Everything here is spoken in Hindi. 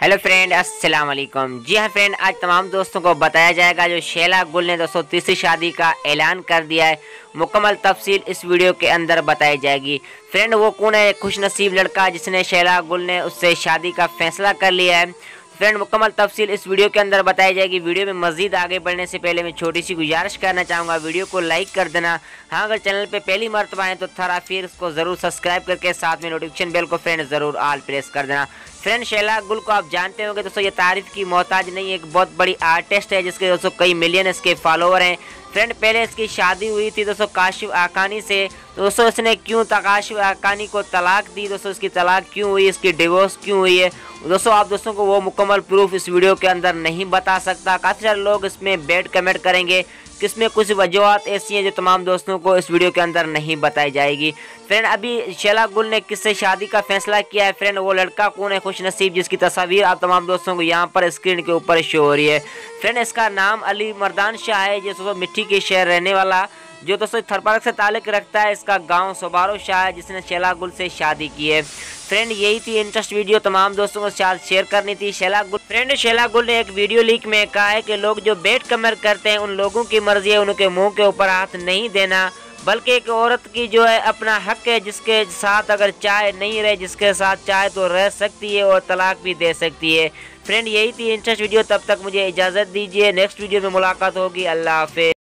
हेलो फ्रेंड अस्सलाम वालेकुम जी हाँ फ्रेंड, आज तमाम दोस्तों को बताया जाएगा जो शैला गुल ने दोस्तों तीसरी शादी का ऐलान कर दिया है। मुकम्मल तफसील इस वीडियो के अंदर बताई जाएगी। फ्रेंड, वो कौन है? खुश नसीब लड़का जिसने शैला गुल ने उससे शादी का फैसला कर लिया है। फ्रेंड, मुकम्मल तफसील इस वीडियो के अंदर बताई जाएगी। वीडियो में मजीद आगे बढ़ने से पहले मैं छोटी सी गुजारिश करना चाहूँगा। वीडियो को लाइक कर देना। हाँ अगर चैनल पर पहली मरतबा है तो थरा फिर उसको ज़रूर सब्सक्राइब करके साथ में नोटिफिकेशन बेल को फ्रेंड ज़रूर आल प्रेस कर देना। फ्रेंड, शैला गुल को आप जानते होंगे, दोस्तों, ये तारीफ़ की मोहताज नहीं, एक बहुत बड़ी आर्टिस्ट है, जिसके दोस्तों कई मिलियन इसके फॉलोअर हैं। फ्रेंड, पहले इसकी शादी हुई थी दोस्तों काशिफ आकानी से। दोस्तों, इसने क्यों काशिफ आकानी को तलाक दी? दोस्तों, इसकी तलाक क्यों हुई? इसकी डिवोर्स क्यों हुई है? दोस्तों, आप दोस्तों को वो मुकम्मल प्रूफ इस वीडियो के अंदर नहीं बता सकता। काफ़ी सारे लोग इसमें बैड कमेंट करेंगे। किसमें कुछ वजूहत ऐसी हैं जो तमाम दोस्तों को इस वीडियो के अंदर नहीं बताई जाएगी? फ्रेंड, अभी शैला गुल ने किससे शादी का फैसला किया है? फ्रेंड, वो लड़का कौन है? खुश नसीब जिसकी तस्वीर आप तमाम दोस्तों को यहाँ पर स्क्रीन के ऊपर शो हो रही है। फ्रेंड, इसका नाम अली मरदान शाह है, जो मिट्टी के शहर रहने वाला जो दोस्तों थरपारक से ताल्लुक रखता है इसका गाँव सोबारो शाह है, जिसने शैला गुल से शादी की है। फ्रेंड यही थी इंटरेस्ट वीडियो तमाम दोस्तों के साथ शेयर करनी थी शैला गुल फ्रेंड शैला गुल ने एक वीडियो लीक में कहा है कि लोग जो बेट कमर करते हैं, उन लोगों की मर्ज़ी है, उनके मुँह के ऊपर हाथ नहीं देना। बल्कि एक औरत की जो है, अपना हक है, जिसके साथ अगर चाय नहीं रहे, जिसके साथ चाहे तो रह सकती है और तलाक भी दे सकती है। फ्रेंड यही थी इंटरेस्ट वीडियो तब तक मुझे इजाज़त दीजिए। नेक्स्ट वीडियो में मुलाकात होगी। अल्लाह हाफिज।